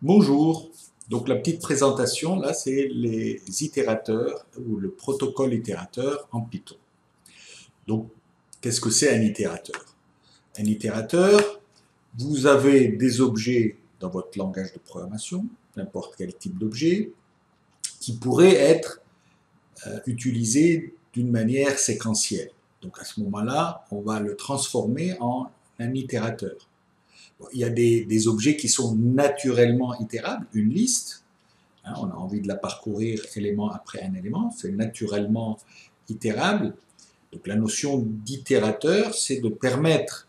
Bonjour. Donc la petite présentation, là, c'est les itérateurs ou le protocole itérateur en Python. Donc, qu'est-ce que c'est un itérateur? Un itérateur, vous avez des objets dans votre langage de programmation, n'importe quel type d'objet, qui pourraient être euh, utilisés d'une manière séquentielle. Donc à ce moment-là, on va le transformer en un itérateur. Il y a des, objets qui sont naturellement itérables, une liste, hein, on a envie de la parcourir élément après un élément, c'est naturellement itérable. Donc la notion d'itérateur, c'est de permettre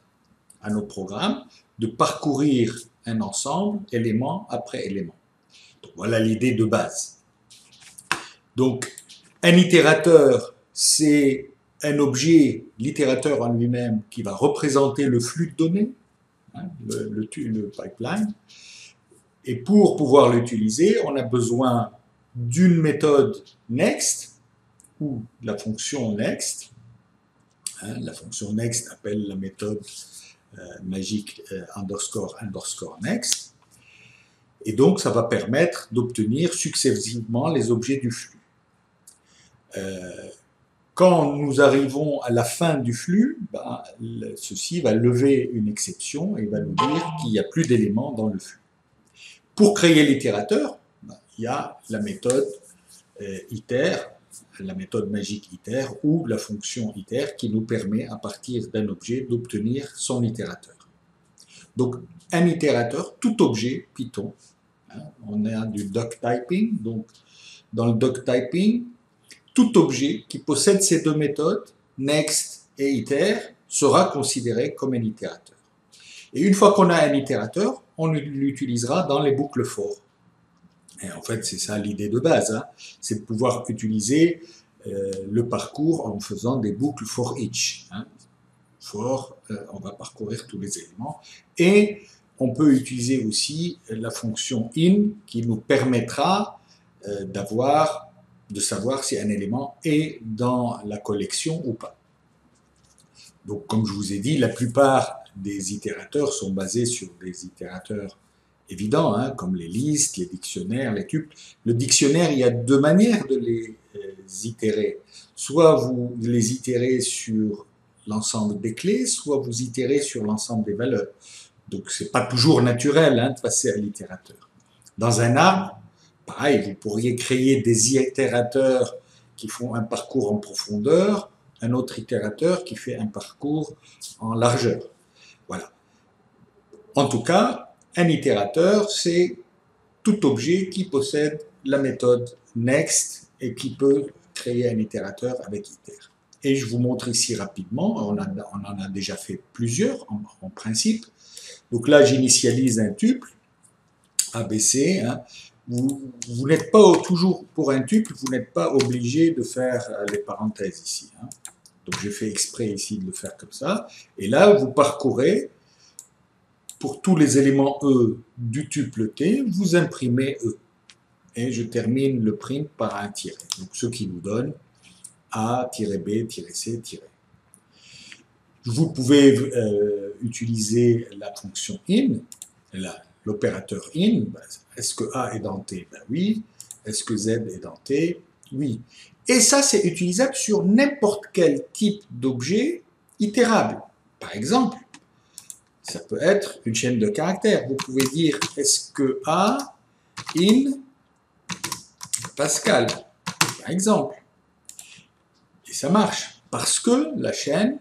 à nos programmes de parcourir un ensemble, élément après élément. voilà l'idée de base. Donc un itérateur, c'est un objet, l'itérateur en lui-même, qui va représenter le flux de données, hein, le, pipeline. Et pour pouvoir l'utiliser, on a besoin d'une méthode next, ou la fonction next. Hein, la fonction next appelle la méthode euh, magique euh, underscore underscore next. Et donc, ça va permettre d'obtenir successivement les objets du flux. Euh, quand nous arrivons à la fin du flux, bah, ceci va lever une exception et va nous dire qu'il n'y a plus d'éléments dans le flux. Pour créer l'itérateur, bah, il y a la méthode euh, iter, la méthode magique iter ou la fonction iter qui nous permet à partir d'un objet d'obtenir son itérateur. Donc un itérateur, tout objet Python, hein, on a du doc typing, donc dans le doc typing, tout objet qui possède ces deux méthodes, next et iter, sera considéré comme un itérateur. Et une fois qu'on a un itérateur, on l'utilisera dans les boucles for. Et en fait, c'est ça l'idée de base, hein. c'est de pouvoir utiliser euh, le parcours en faisant des boucles for each. Hein. For, euh, on va parcourir tous les éléments. Et on peut utiliser aussi la fonction in qui nous permettra euh, d'avoir de savoir si un élément est dans la collection ou pas. Donc, comme je vous ai dit, la plupart des itérateurs sont basés sur des itérateurs évidents, hein, comme les listes, les dictionnaires, les tuples. Le dictionnaire, il y a deux manières de les euh, itérer. Soit vous les itérez sur l'ensemble des clés, soit vous itérez sur l'ensemble des valeurs. Donc, c'est pas toujours naturel hein, de passer à l'itérateur. Dans un arbre, Pareil, vous pourriez créer des itérateurs qui font un parcours en profondeur, un autre itérateur qui fait un parcours en largeur. Voilà. En tout cas, un itérateur, c'est tout objet qui possède la méthode next et qui peut créer un itérateur avec iter. Et je vous montre ici rapidement, on, en a déjà fait plusieurs en, principe. Donc là, j'initialise un tuple, ABC, hein, vous, n'êtes pas toujours pour un tuple, vous n'êtes pas obligé de faire euh, les parenthèses ici. Hein. Donc j'ai fait exprès ici de le faire comme ça. Et là, vous parcourez, pour tous les éléments E du tuple T, vous imprimez E. Et je termine le print par un tiret. Donc ce qui nous donne A-B-C- vous pouvez euh, utiliser la fonction in, l'opérateur in, ben, est-ce que A est denté? Ben Oui. Est-ce que Z est denté? Oui. Et ça, c'est utilisable sur n'importe quel type d'objet itérable. Par exemple, ça peut être une chaîne de caractères. Vous pouvez dire est-ce que A in Pascal, par exemple? Et ça marche parce que la chaîne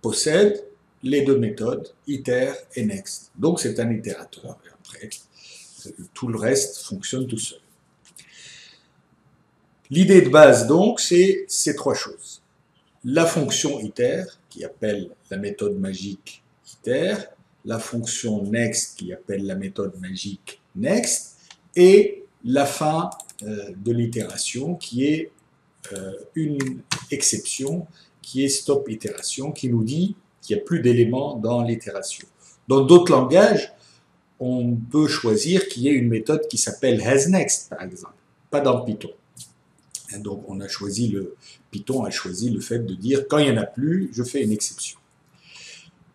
possède les deux méthodes, iter et next. Donc c'est un itérateur. Et après, tout le reste fonctionne tout seul. L'idée de base donc, c'est ces trois choses. La fonction iter, qui appelle la méthode magique iter, la fonction next, qui appelle la méthode magique next, et la fin euh, de l'itération, qui est euh, une exception, qui est stop itération, qui nous dit qu'il n'y a plus d'éléments dans l'itération. Dans d'autres langages, on peut choisir qu'il y ait une méthode qui s'appelle hasNext, par exemple, pas dans Python. donc on a choisi le Python a choisi le fait de dire quand il n'y en a plus, je fais une exception.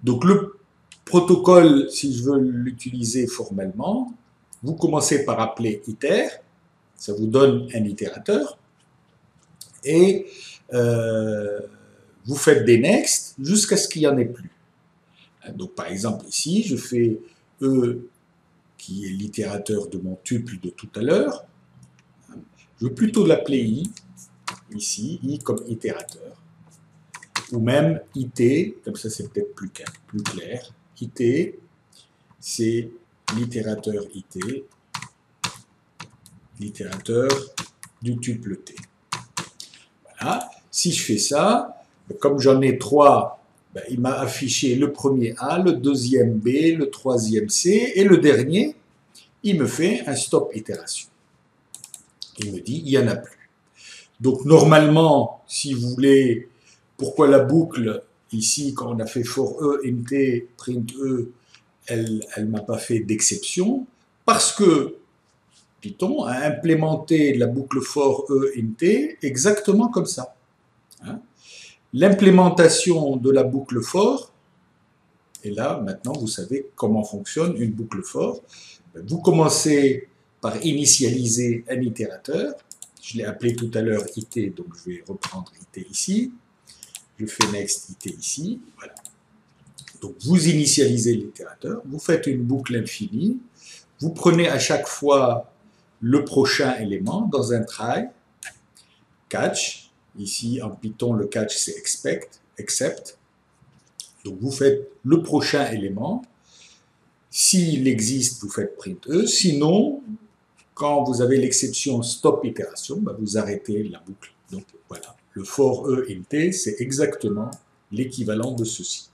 Donc le protocole, si je veux l'utiliser formellement, vous commencez par appeler iter, ça vous donne un itérateur, et euh, vous faites des next jusqu'à ce qu'il n'y en ait plus. Donc par exemple ici, je fais E qui est l'itérateur de mon tuple de tout à l'heure. Je vais plutôt l'appeler I, ici, I comme itérateur. Ou même IT, comme ça c'est peut-être plus, plus clair. IT, c'est l'itérateur IT, l'itérateur du tuple T. Voilà. Si je fais ça, comme j'en ai trois, ben, il m'a affiché le premier A, le deuxième B, le troisième C, et le dernier, il me fait un stop itération. Il me dit, il n'y en a plus. Donc normalement, si vous voulez, pourquoi la boucle, ici, quand on a fait for E, nt, print E, elle ne m'a pas fait d'exception, parce que Python a implémenté la boucle for E, nt exactement comme ça. Hein. L'implémentation de la boucle for, et là, maintenant, vous savez comment fonctionne une boucle for. Vous commencez par initialiser un itérateur. Je l'ai appelé tout à l'heure it, donc je vais reprendre it ici. Je fais next it ici. Voilà. Donc vous initialisez l'itérateur, vous faites une boucle infinie, vous prenez à chaque fois le prochain élément dans un try, catch, ici en Python le catch c'est expect, except, donc vous faites le prochain élément, s'il existe vous faites print e, sinon quand vous avez l'exception stop itération, bah, vous arrêtez la boucle. Donc voilà, le for e c'est exactement l'équivalent de ceci.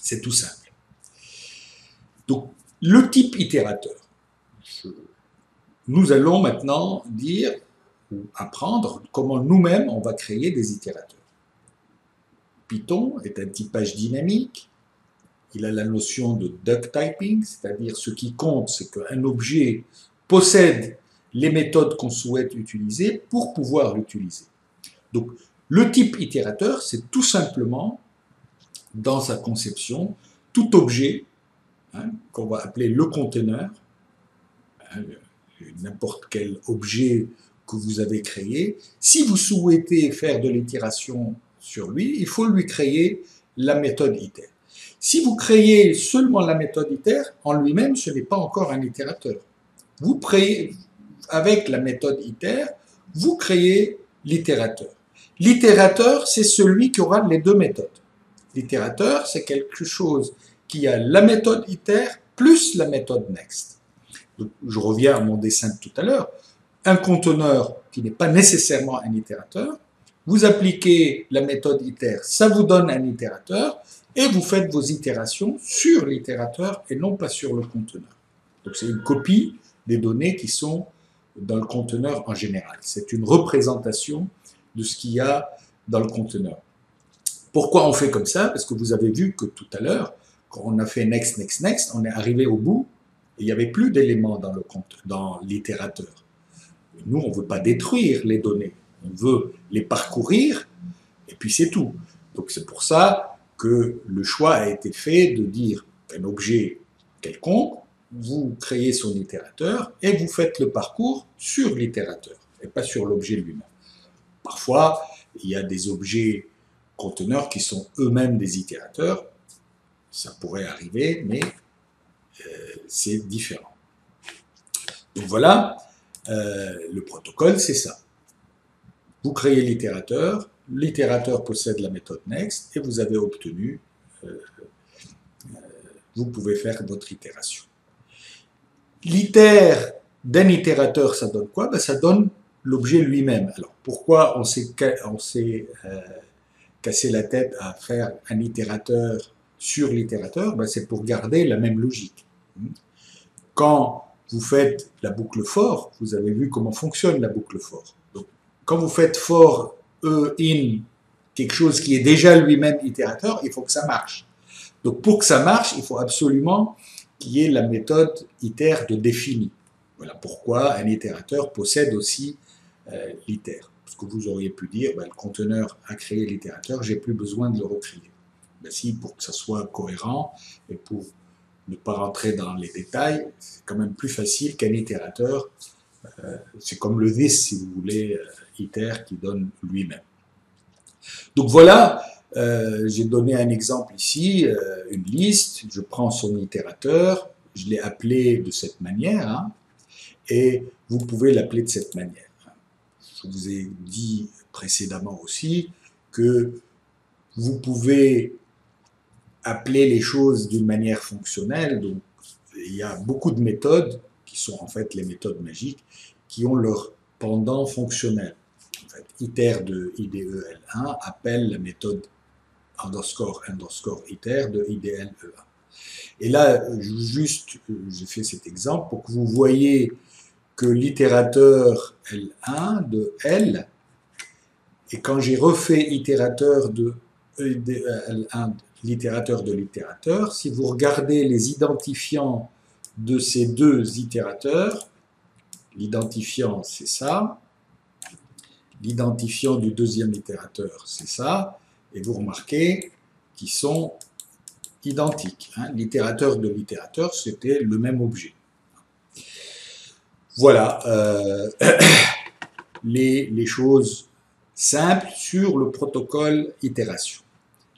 C'est tout simple. Donc, le type itérateur. Nous allons maintenant dire apprendre comment nous-mêmes on va créer des itérateurs. Python est un typage dynamique. Il a la notion de duck typing, c'est-à-dire ce qui compte, c'est qu'un objet possède les méthodes qu'on souhaite utiliser pour pouvoir l'utiliser. Donc, le type itérateur, c'est tout simplement dans sa conception tout objet hein, qu'on va appeler le conteneur, hein, n'importe quel objet que vous avez créé. Si vous souhaitez faire de l'itération sur lui, il faut lui créer la méthode iter. Si vous créez seulement la méthode iter, en lui-même, ce n'est pas encore un itérateur. Vous créez, avec la méthode iter, vous créez l'itérateur. L'itérateur, c'est celui qui aura les deux méthodes. L'itérateur, c'est quelque chose qui a la méthode iter plus la méthode next. je reviens à mon dessin de tout à l'heure. Un conteneur qui n'est pas nécessairement un itérateur, vous appliquez la méthode iter, ça vous donne un itérateur, et vous faites vos itérations sur l'itérateur et non pas sur le conteneur. Donc c'est une copie des données qui sont dans le conteneur en général. C'est une représentation de ce qu'il y a dans le conteneur. Pourquoi on fait comme ça? Parce que vous avez vu que tout à l'heure, quand on a fait next, next, next, on est arrivé au bout, et il n'y avait plus d'éléments dans le dans l'itérateur. Nous, on ne veut pas détruire les données, on veut les parcourir, et puis c'est tout. Donc c'est pour ça que le choix a été fait de dire un objet quelconque, vous créez son itérateur et vous faites le parcours sur l'itérateur et pas sur l'objet lui-même. Parfois, il y a des objets conteneurs qui sont eux-mêmes des itérateurs. Ça pourrait arriver, mais euh, c'est différent. Donc voilà, euh, le protocole, c'est ça. Vous créez l'itérateur, l'itérateur possède la méthode next, et vous avez obtenu, euh, vous pouvez faire votre itération. L'iter d'un itérateur, ça donne quoi? Ben, Ça donne l'objet lui-même. Alors pourquoi on s'est casser la tête à faire un itérateur sur l'itérateur, ben c'est pour garder la même logique. Quand vous faites la boucle for, vous avez vu comment fonctionne la boucle for. Donc, quand vous faites for e in quelque chose qui est déjà lui-même itérateur, il faut que ça marche. Donc pour que ça marche, il faut absolument qu'il y ait la méthode iter de défini. Voilà pourquoi un itérateur possède aussi euh, l'iter que vous auriez pu dire, ben, le conteneur a créé l'itérateur, j'ai plus besoin de le recréer. Ben, si, pour que ça soit cohérent et pour ne pas rentrer dans les détails, c'est quand même plus facile qu'un itérateur. Euh, c'est comme le this, si vous voulez, euh, iter qui donne lui-même. Donc voilà, euh, j'ai donné un exemple ici, une liste, je prends son itérateur, je l'ai appelé de cette manière, hein, et vous pouvez l'appeler de cette manière. Je vous ai dit précédemment aussi que vous pouvez appeler les choses d'une manière fonctionnelle. Donc, il y a beaucoup de méthodes, qui sont en fait les méthodes magiques, qui ont leur pendant fonctionnel. Iter de IDEL1 appelle la méthode underscore underscore iter de IDLE1. Et là, juste, j'ai fait cet exemple pour que vous voyez que l'itérateur L1 de L, et quand j'ai refait itérateur de L1 l'itérateur de l'itérateur. Si vous regardez les identifiants de ces deux itérateurs, l'identifiant c'est ça, l'identifiant du deuxième itérateur c'est ça, et vous remarquez qu'ils sont identiques. Hein. L'itérateur de l'itérateur c'était le même objet. Voilà euh, les choses simples sur le protocole itération.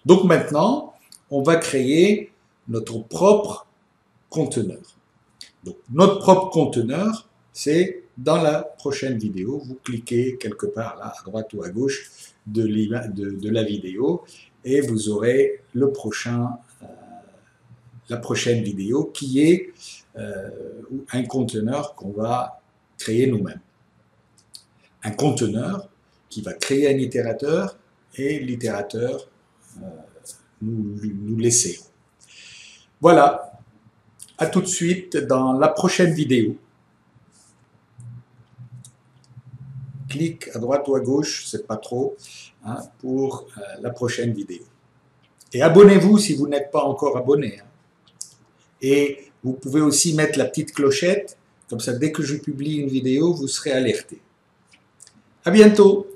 Donc maintenant, on va créer notre propre conteneur. Donc notre propre conteneur, c'est dans la prochaine vidéo. Vous cliquez quelque part là, à droite ou à gauche de, de, la vidéo et vous aurez le prochain, euh, la prochaine vidéo qui est euh, un conteneur qu'on va créer nous-mêmes. Un conteneur qui va créer un itérateur et l'itérateur euh, nous, nous laisser. Voilà, à tout de suite dans la prochaine vidéo. Clique à droite ou à gauche, c'est pas trop, hein, pour euh, la prochaine vidéo. Et abonnez-vous si vous n'êtes pas encore abonné. Hein. Et vous pouvez aussi mettre la petite clochette, comme ça dès que je publie une vidéo, vous serez alerté. À bientôt